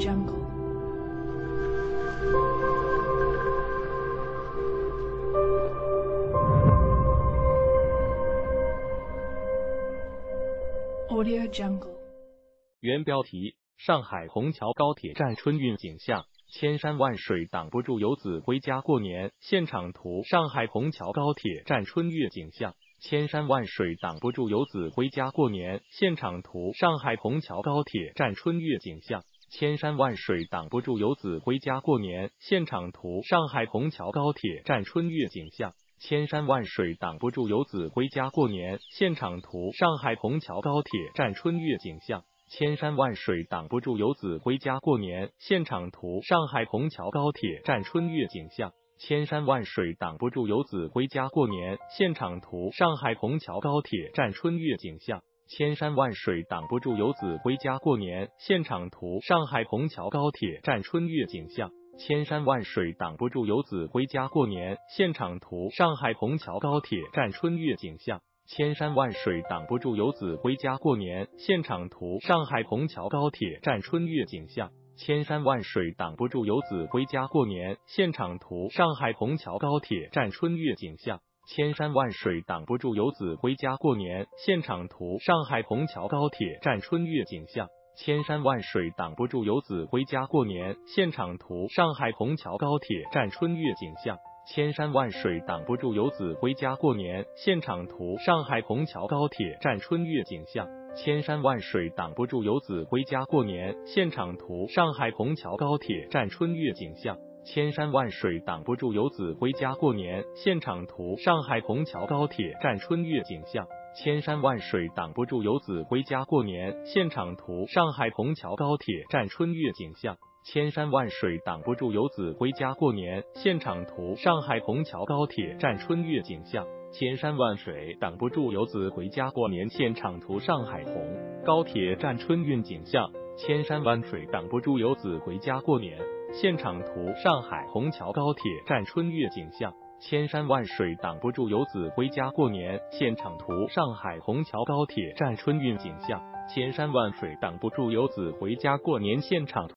Jungle. Audio Jungle. 原标题：上海虹桥高铁站春运景象，千山万水挡不住游子回家过年。现场图：上海虹桥高铁站春运景象，千山万水挡不住游子回家过年。现场图：上海虹桥高铁站春运景象，千山万水挡不住游子回家过年。现场图：上海虹桥高铁站春运景象。千山万水挡不住游子回家过年。现场图：上海虹桥高铁站春运景象。千山万水挡不住游子回家过年。现场图：上海虹桥高铁站春运景象。千山万水挡不住游子回家过年。现场图：上海虹桥高铁站春运景象。千山万水挡不住游子回家过年。现场图：上海虹桥高铁站春运景象。千山万水挡不住游子回家过年。现场图：上海虹桥高铁站春运景象。千山万水挡不住游子回家过年。现场图：上海虹桥高铁站春运景象。千山万水挡不住游子回家过年。现场图：上海虹桥高铁站春运景象。千山万水挡不住游子回家过年。现场图：上海虹桥高铁站春运景象。千山万水挡不住游子回家过年。现场图：上海虹桥高铁站春运景象。千山万水挡不住游子回家过年。现场图：上海虹桥高铁站春运景象。千山万水挡不住游子回家过年。现场图：上海虹桥高铁站春运景象。千山万水挡不住游子回家过年。现场图：上海虹桥高铁站春运景象。千山万水挡不住游子回家过年。现场图：上海虹桥高铁站春运景象。千山万水挡不住游子回家过年。现场图：上海虹桥高铁站春运景象。千山万水挡不住游子回家过年。现场图：上海虹高铁站春运景象。千山万水挡不住游子回家过年。现场图：上海虹桥高铁站春运景象。千山万水挡不住游子回家过年。现场图：上海虹桥高铁站春运景象。千山万水挡不住游子回家过年。现场图。